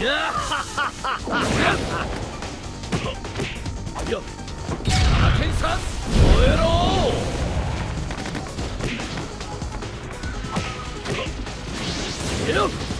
Yeah! よ。7点差燃えろ！ー